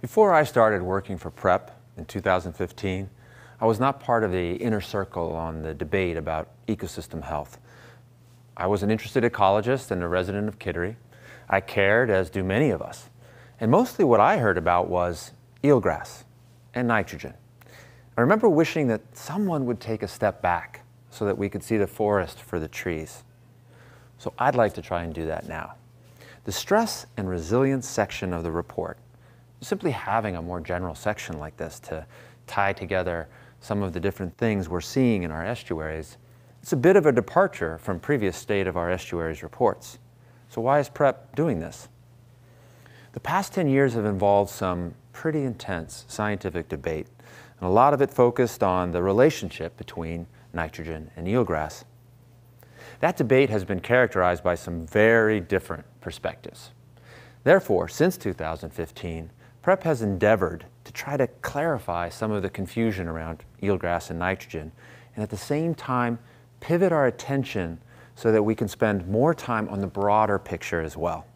Before I started working for PREP in 2015, I was not part of the inner circle on the debate about ecosystem health. I was an interested ecologist and a resident of Kittery. I cared, as do many of us. And mostly what I heard about was eelgrass and nitrogen. I remember wishing that someone would take a step back so that we could see the forest for the trees. So I'd like to try and do that now. The stress and resilience section of the report simply having a more general section like this to tie together some of the different things we're seeing in our estuaries, it's a bit of a departure from previous state of our estuaries reports. So why is PREP doing this? The past 10 years have involved some pretty intense scientific debate, and a lot of it focused on the relationship between nitrogen and eelgrass. That debate has been characterized by some very different perspectives. Therefore, since 2015, PREP has endeavored to try to clarify some of the confusion around eelgrass and nitrogen, and at the same time pivot our attention so that we can spend more time on the broader picture as well.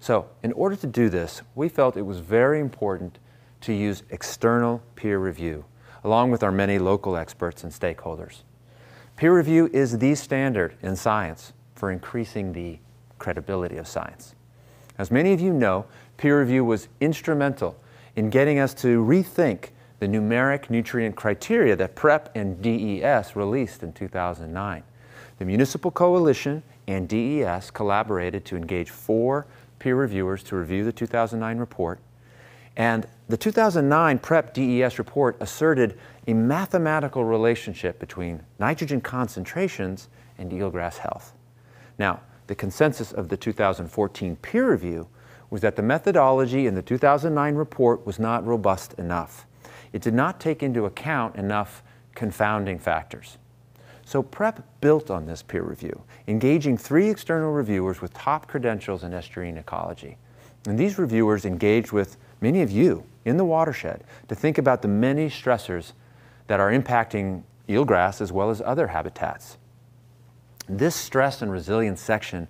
So, in order to do this, we felt it was very important to use external peer review, along with our many local experts and stakeholders. Peer review is the standard in science for increasing the credibility of science. As many of you know, peer review was instrumental in getting us to rethink the numeric nutrient criteria that PREP and DES released in 2009. The Municipal Coalition and DES collaborated to engage four peer reviewers to review the 2009 report. And the 2009 PREP DES report asserted a mathematical relationship between nitrogen concentrations and eelgrass health. Now, the consensus of the 2014 peer review was that the methodology in the 2009 report was not robust enough. It did not take into account enough confounding factors. So PREP built on this peer review, engaging three external reviewers with top credentials in estuarine ecology. And these reviewers engaged with many of you in the watershed to think about the many stressors that are impacting eelgrass as well as other habitats. This stress and resilience section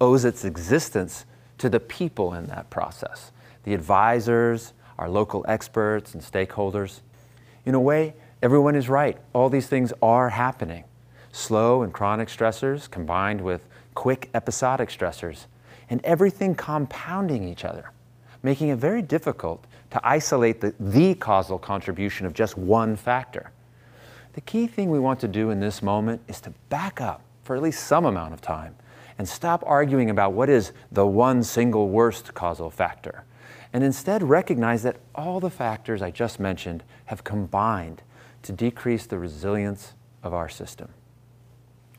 owes its existence to the people in that process, the advisors, our local experts and stakeholders. In a way, everyone is right. All these things are happening. Slow and chronic stressors combined with quick episodic stressors, and everything compounding each other, making it very difficult to isolate the, the causal contribution of just one factor. The key thing we want to do in this moment is to back up for at least some amount of time and stop arguing about what is the one single worst causal factor, and instead recognize that all the factors I just mentioned have combined to decrease the resilience of our system.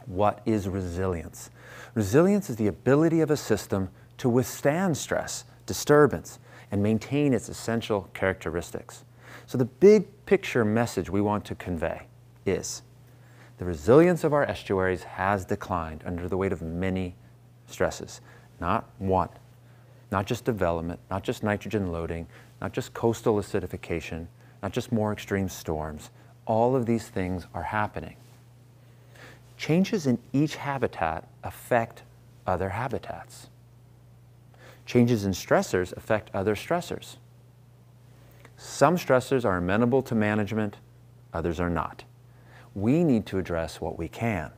What is resilience? Resilience is the ability of a system to withstand stress, disturbance, and maintain its essential characteristics. So the big picture message we want to convey is the resilience of our estuaries has declined under the weight of many stresses, not one, not just development, not just nitrogen loading, not just coastal acidification, not just more extreme storms. All of these things are happening. Changes in each habitat affect other habitats. Changes in stressors affect other stressors. Some stressors are amenable to management, others are not we need to address what we can.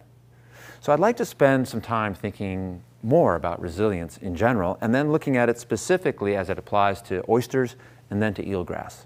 So I'd like to spend some time thinking more about resilience in general and then looking at it specifically as it applies to oysters and then to eelgrass.